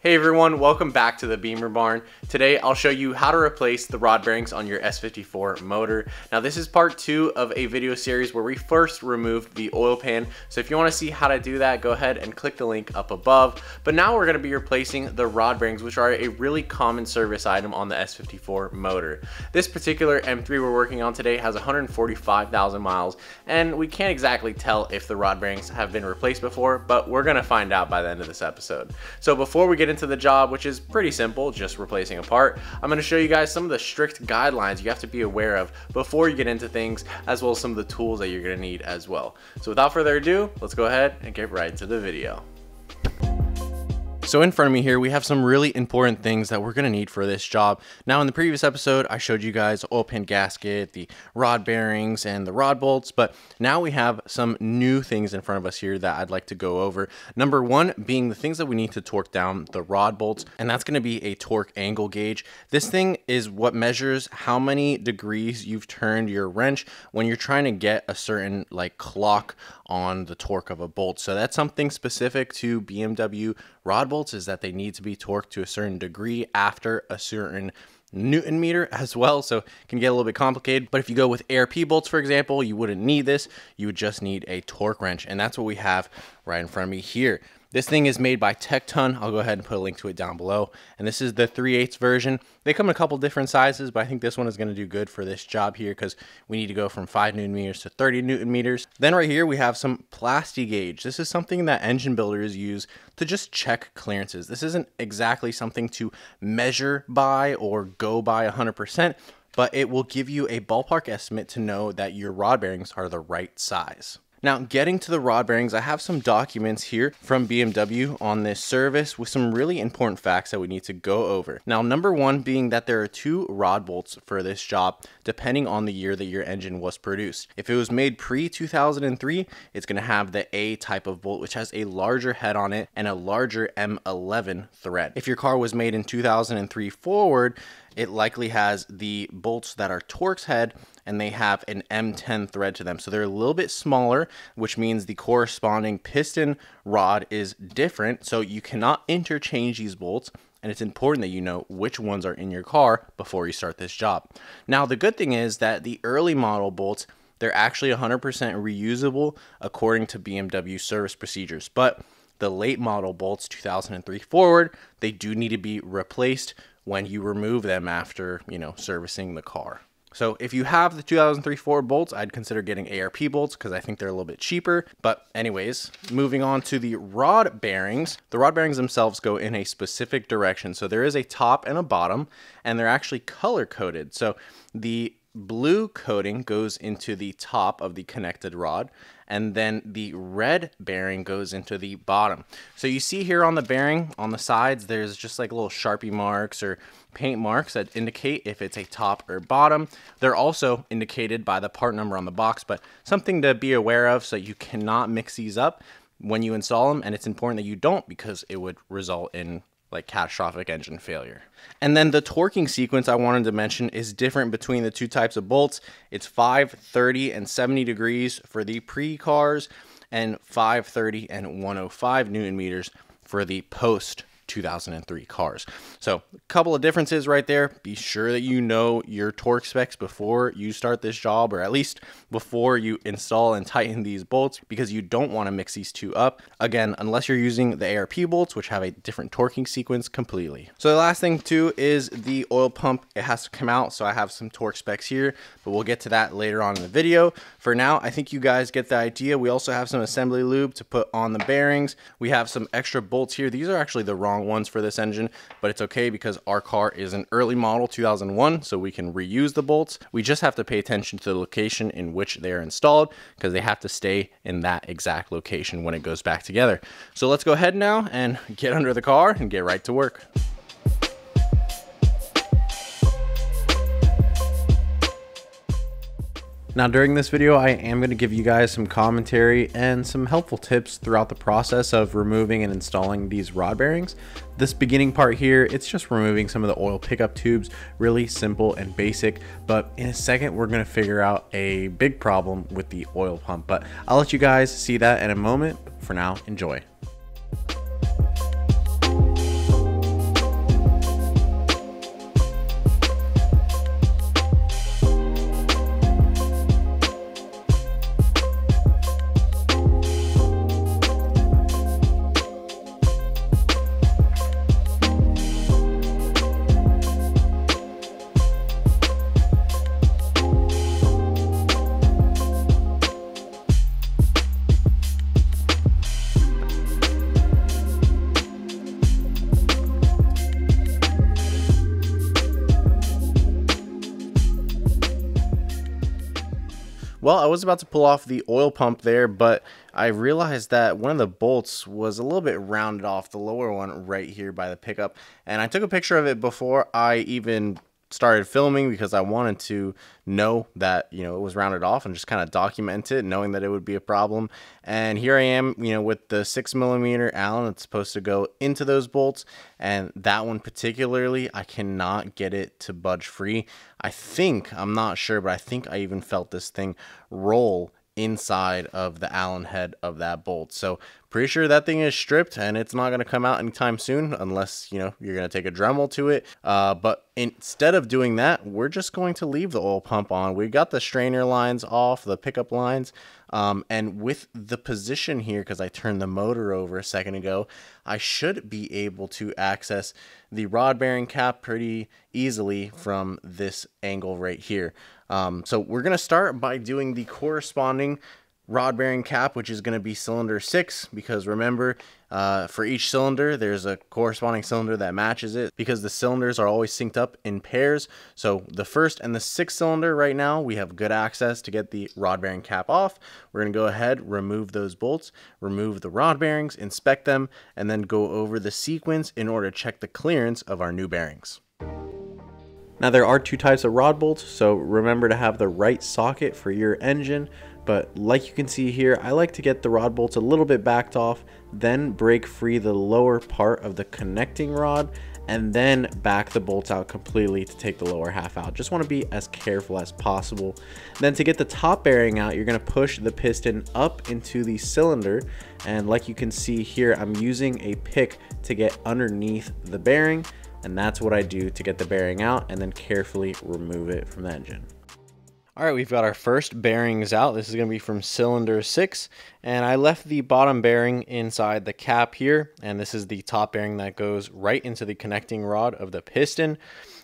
Hey everyone, welcome back to the Bimmer Barn. Today I'll show you how to replace the rod bearings on your S54 motor. Now this is part two of a video series where we first removed the oil pan. So if you wanna see how to do that, go ahead and click the link up above. But now we're gonna be replacing the rod bearings, which are a really common service item on the S54 motor. This particular M3 we're working on today has 145,000 miles, and we can't exactly tell if the rod bearings have been replaced before, but we're gonna find out by the end of this episode. So before we get into into the job, which is pretty simple, just replacing a part, I'm going to show you guys some of the strict guidelines you have to be aware of before you get into things, as well as some of the tools that you're going to need as well. So without further ado, let's go ahead and get right to the video. So in front of me here, we have some really important things that we're gonna need for this job. Now in the previous episode, I showed you guys oil pan gasket, the rod bearings, and the rod bolts, but now we have some new things in front of us here that I'd like to go over. Number one being the things that we need to torque down the rod bolts, and that's gonna be a torque angle gauge. This thing is what measures how many degrees you've turned your wrench when you're trying to get a certain like clock on the torque of a bolt. So that's something specific to BMW rod bolts is that they need to be torqued to a certain degree after a certain newton meter as well so it can get a little bit complicated. But if you go with ARP bolts for example you wouldn't need this. You would just need a torque wrench and that's what we have right in front of me here this thing is made by Tekton. I'll go ahead and put a link to it down below. And this is the 3 8 version. They come in a couple different sizes, but I think this one is going to do good for this job here because we need to go from 5 newton meters to 30 newton meters. Then right here we have some Plastigauge. This is something that engine builders use to just check clearances. This isn't exactly something to measure by or go by 100%, but it will give you a ballpark estimate to know that your rod bearings are the right size. Now, getting to the rod bearings, I have some documents here from BMW on this service with some really important facts that we need to go over. Now, number one being that there are two rod bolts for this job, depending on the year that your engine was produced. If it was made pre-2003, it's going to have the A type of bolt, which has a larger head on it and a larger M11 thread. If your car was made in 2003 forward, it likely has the bolts that are Torx head and they have an M10 thread to them. So they're a little bit smaller, which means the corresponding piston rod is different. So you cannot interchange these bolts and it's important that you know which ones are in your car before you start this job. Now, the good thing is that the early model bolts, they're actually 100% reusable according to BMW service procedures, but the late model bolts 2003 forward, they do need to be replaced when you remove them after, you know, servicing the car. So if you have the 2003 Ford bolts, I'd consider getting ARP bolts because I think they're a little bit cheaper. But anyways, moving on to the rod bearings. The rod bearings themselves go in a specific direction. So there is a top and a bottom, and they're actually color coded. So the blue coating goes into the top of the connected rod and then the red bearing goes into the bottom. So you see here on the bearing on the sides there's just like little sharpie marks or paint marks that indicate if it's a top or bottom. They're also indicated by the part number on the box but something to be aware of so you cannot mix these up when you install them and it's important that you don't because it would result in like catastrophic engine failure. And then the torquing sequence I wanted to mention is different between the two types of bolts. It's 5, 30, and 70 degrees for the pre-cars and 530 and 105 newton meters for the post 2003 cars. So a couple of differences right there. Be sure that you know your torque specs before you start this job or at least before you install and tighten these bolts because you don't want to mix these two up. Again, unless you're using the ARP bolts which have a different torquing sequence completely. So the last thing too is the oil pump. It has to come out so I have some torque specs here but we'll get to that later on in the video. For now, I think you guys get the idea. We also have some assembly lube to put on the bearings. We have some extra bolts here. These are actually the wrong ones for this engine, but it's okay because our car is an early model 2001, so we can reuse the bolts. We just have to pay attention to the location in which they are installed because they have to stay in that exact location when it goes back together. So let's go ahead now and get under the car and get right to work. Now during this video, I am going to give you guys some commentary and some helpful tips throughout the process of removing and installing these rod bearings. This beginning part here, it's just removing some of the oil pickup tubes, really simple and basic, but in a second, we're going to figure out a big problem with the oil pump, but I'll let you guys see that in a moment. For now, enjoy. Well, I was about to pull off the oil pump there, but I realized that one of the bolts was a little bit rounded off, the lower one right here by the pickup. And I took a picture of it before I even started filming because I wanted to know that, you know, it was rounded off and just kind of document it, knowing that it would be a problem. And here I am, you know, with the six millimeter Allen that's supposed to go into those bolts. And that one particularly, I cannot get it to budge free. I think, I'm not sure, but I think I even felt this thing roll inside of the Allen head of that bolt. So pretty sure that thing is stripped and it's not going to come out anytime soon unless, you know, you're going to take a Dremel to it. Uh, but instead of doing that, we're just going to leave the oil pump on. We got the strainer lines off, the pickup lines. Um, and with the position here, because I turned the motor over a second ago, I should be able to access the rod bearing cap pretty easily from this angle right here. Um, so we're going to start by doing the corresponding rod bearing cap, which is going to be cylinder 6, because remember, uh, for each cylinder, there's a corresponding cylinder that matches it, because the cylinders are always synced up in pairs. So the first and the sixth cylinder right now, we have good access to get the rod bearing cap off. We're going to go ahead, remove those bolts, remove the rod bearings, inspect them, and then go over the sequence in order to check the clearance of our new bearings. Now there are two types of rod bolts, so remember to have the right socket for your engine, but like you can see here, I like to get the rod bolts a little bit backed off, then break free the lower part of the connecting rod, and then back the bolts out completely to take the lower half out. Just want to be as careful as possible. Then to get the top bearing out, you're going to push the piston up into the cylinder, and like you can see here, I'm using a pick to get underneath the bearing, and that's what I do to get the bearing out and then carefully remove it from the engine. All right, we've got our first bearings out. This is going to be from cylinder 6, and I left the bottom bearing inside the cap here, and this is the top bearing that goes right into the connecting rod of the piston.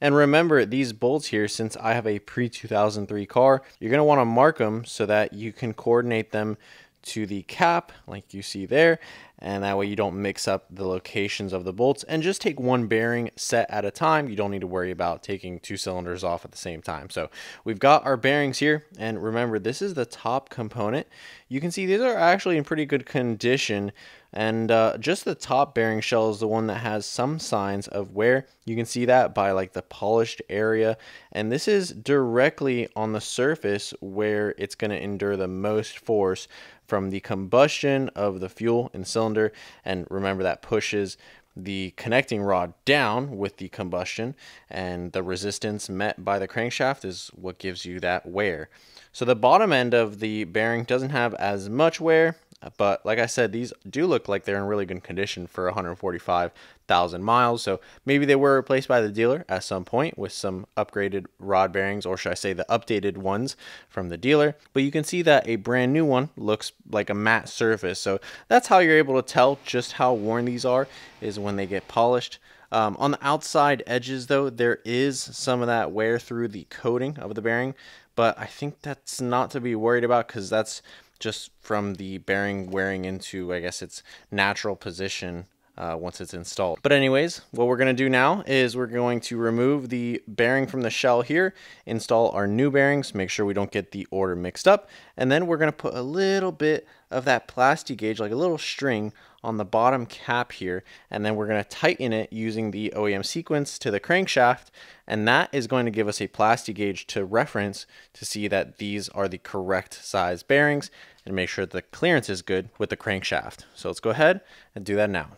And remember, these bolts here, since I have a pre-2003 car, you're going to want to mark them so that you can coordinate them to the cap like you see there and that way you don't mix up the locations of the bolts and just take one bearing set at a time. You don't need to worry about taking two cylinders off at the same time. So we've got our bearings here. And remember this is the top component. You can see these are actually in pretty good condition. And uh, just the top bearing shell is the one that has some signs of wear. You can see that by like the polished area. And this is directly on the surface where it's going to endure the most force from the combustion of the fuel and cylinder. And remember that pushes the connecting rod down with the combustion and the resistance met by the crankshaft is what gives you that wear. So the bottom end of the bearing doesn't have as much wear but like I said, these do look like they're in really good condition for 145,000 miles. So maybe they were replaced by the dealer at some point with some upgraded rod bearings, or should I say the updated ones from the dealer. But you can see that a brand new one looks like a matte surface. So that's how you're able to tell just how worn these are is when they get polished. Um, on the outside edges though, there is some of that wear through the coating of the bearing, but I think that's not to be worried about because that's just from the bearing wearing into, I guess, its natural position uh, once it's installed. But anyways, what we're going to do now is we're going to remove the bearing from the shell here, install our new bearings, make sure we don't get the order mixed up, and then we're going to put a little bit of that Plastigauge, like a little string, on the bottom cap here, and then we're going to tighten it using the OEM sequence to the crankshaft, and that is going to give us a Plastigauge to reference to see that these are the correct size bearings and make sure the clearance is good with the crankshaft. So let's go ahead and do that now.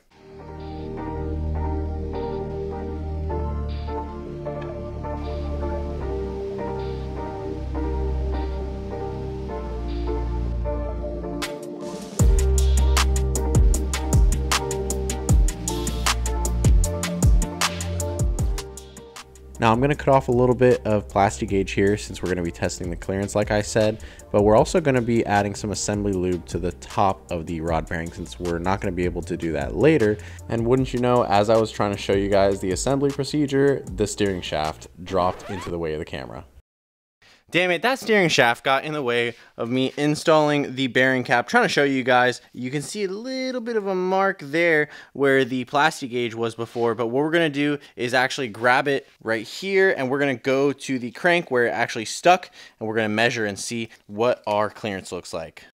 Now I'm going to cut off a little bit of Plastigauge here since we're going to be testing the clearance like I said, but we're also going to be adding some assembly lube to the top of the rod bearing since we're not going to be able to do that later. And wouldn't you know, as I was trying to show you guys the assembly procedure, the steering shaft dropped into the way of the camera. Damn it, that steering shaft got in the way of me installing the bearing cap. trying to show you guys, you can see a little bit of a mark there where the Plastigauge was before, but what we're gonna do is actually grab it right here and we're gonna go to the crank where it actually stuck and we're gonna measure and see what our clearance looks like.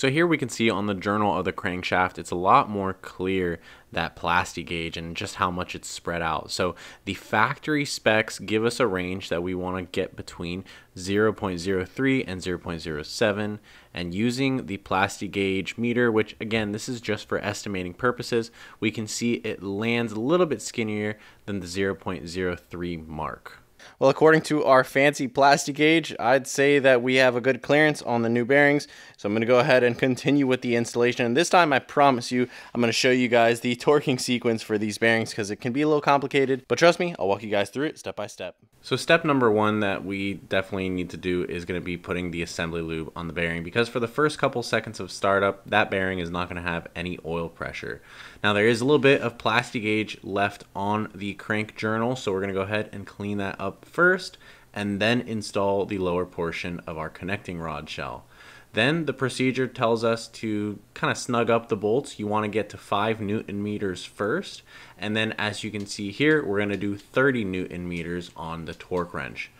So here we can see on the journal of the crankshaft, it's a lot more clear that Plastigauge and just how much it's spread out. So the factory specs give us a range that we want to get between 0.03 and 0.07 and using the Plastigauge meter, which again, this is just for estimating purposes, we can see it lands a little bit skinnier than the 0.03 mark. Well, according to our fancy Plastigauge, I'd say that we have a good clearance on the new bearings. So I'm going to go ahead and continue with the installation. And this time, I promise you, I'm going to show you guys the torquing sequence for these bearings because it can be a little complicated. But trust me, I'll walk you guys through it step by step. So step number one that we definitely need to do is going to be putting the assembly lube on the bearing because for the first couple seconds of startup, that bearing is not going to have any oil pressure. Now there is a little bit of Plastigauge left on the crank journal, so we're going to go ahead and clean that up first and then install the lower portion of our connecting rod shell. Then the procedure tells us to kind of snug up the bolts. You want to get to 5 newton meters first. And then as you can see here, we're going to do 30 newton meters on the torque wrench.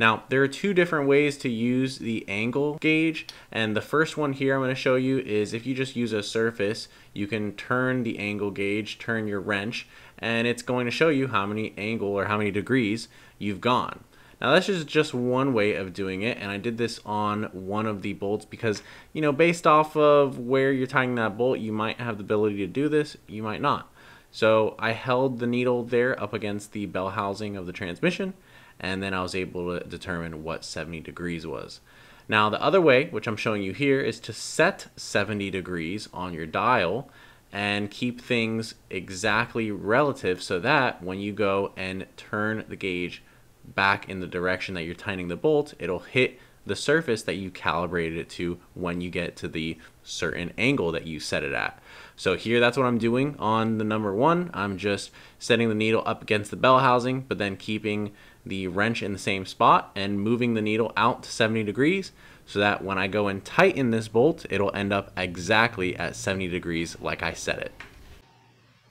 Now, there are two different ways to use the angle gauge, and the first one here I'm going to show you is if you just use a surface, you can turn the angle gauge, turn your wrench, and it's going to show you how many angle or how many degrees you've gone. Now that's just, just one way of doing it, and I did this on one of the bolts because, you know, based off of where you're tying that bolt, you might have the ability to do this, you might not. So I held the needle there up against the bell housing of the transmission, and then I was able to determine what 70 degrees was. Now the other way, which I'm showing you here, is to set 70 degrees on your dial and keep things exactly relative so that when you go and turn the gauge back in the direction that you're tightening the bolt, it'll hit the surface that you calibrated it to when you get to the certain angle that you set it at. So here that's what I'm doing on the number one. I'm just setting the needle up against the bell housing, but then keeping the wrench in the same spot and moving the needle out to 70 degrees so that when I go and tighten this bolt, it'll end up exactly at 70 degrees like I set it.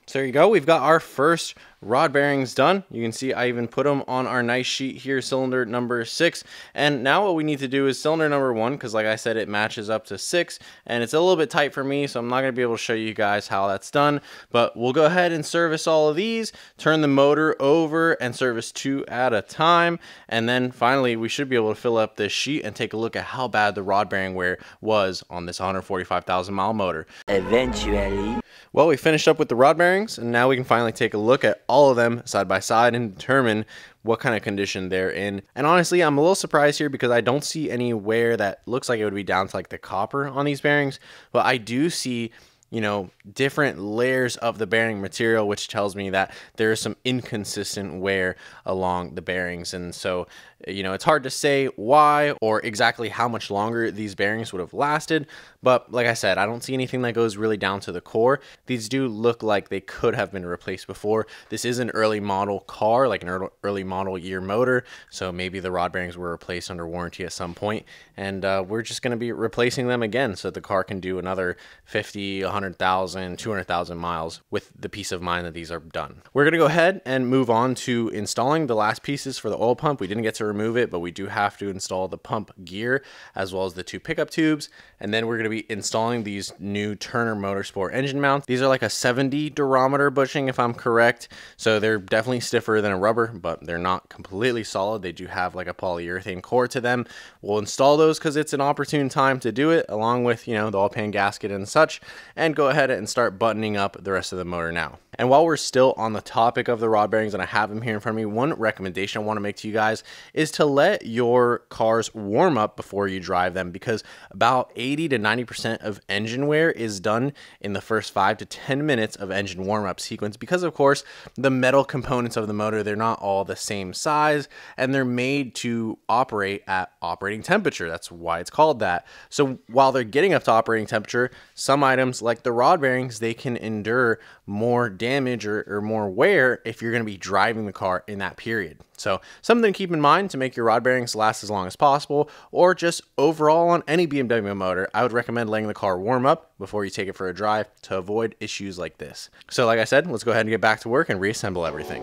So there you go. We've got our first rod bearings done. You can see I even put them on our nice sheet here, cylinder number six. And now what we need to do is cylinder number one, because like I said, it matches up to six and it's a little bit tight for me. So I'm not going to be able to show you guys how that's done, but we'll go ahead and service all of these, turn the motor over and service two at a time. And then finally, we should be able to fill up this sheet and take a look at how bad the rod bearing wear was on this 145,000 mile motor. Eventually. Well, we finished up with the rod bearings, and now we can finally take a look at all of them side by side and determine what kind of condition they're in. And honestly, I'm a little surprised here because I don't see any wear that looks like it would be down to like the copper on these bearings, but I do see you know, different layers of the bearing material, which tells me that there is some inconsistent wear along the bearings. And so you know, it's hard to say why or exactly how much longer these bearings would have lasted, but like I said, I don't see anything that goes really down to the core. These do look like they could have been replaced before. This is an early model car, like an early model year motor, so maybe the rod bearings were replaced under warranty at some point, and uh, we're just going to be replacing them again so the car can do another 50, 100,000, 200,000 miles with the peace of mind that these are done. We're going to go ahead and move on to installing the last pieces for the oil pump. We didn't get to remove it, but we do have to install the pump gear as well as the two pickup tubes. And then we're going to be installing these new Turner Motorsport engine mounts. These are like a 70 durometer bushing, if I'm correct. So they're definitely stiffer than a rubber, but they're not completely solid. They do have like a polyurethane core to them. We'll install those because it's an opportune time to do it, along with, you know, the oil pan gasket and such, and go ahead and start buttoning up the rest of the motor now. And while we're still on the topic of the rod bearings and I have them here in front of me, one recommendation I want to make to you guys is to let your cars warm up before you drive them because about 80 to 90% of engine wear is done in the first 5 to 10 minutes of engine warm up sequence because of course the metal components of the motor they're not all the same size and they're made to operate at operating temperature. That's why it's called that. So while they're getting up to operating temperature, some items like like the rod bearings, they can endure more damage or, or more wear if you're going to be driving the car in that period. So something to keep in mind to make your rod bearings last as long as possible, or just overall on any BMW motor, I would recommend letting the car warm up before you take it for a drive to avoid issues like this. So like I said, let's go ahead and get back to work and reassemble everything.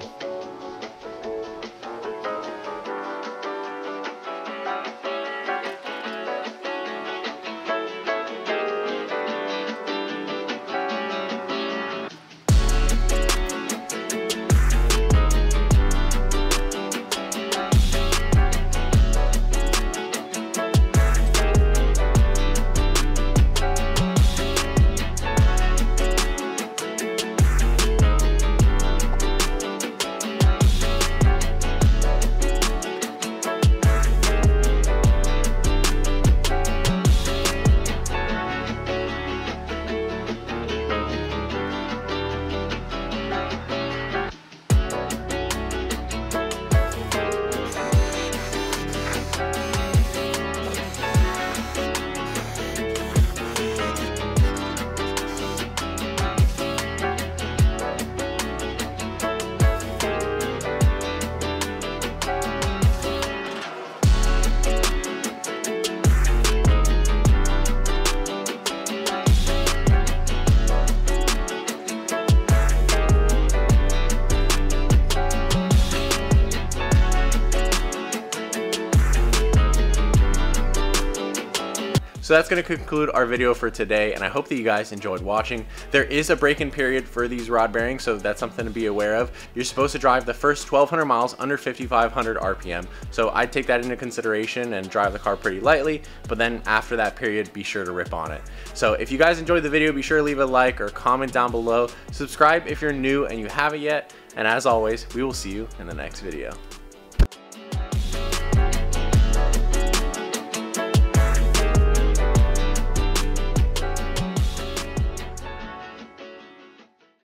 So that's going to conclude our video for today, and I hope that you guys enjoyed watching. There is a break-in period for these rod bearings, so that's something to be aware of. You're supposed to drive the first 1,200 miles under 5,500 RPM, so I'd take that into consideration and drive the car pretty lightly, but then after that period, be sure to rip on it. So if you guys enjoyed the video, be sure to leave a like or comment down below. Subscribe if you're new and you haven't yet, and as always, we will see you in the next video.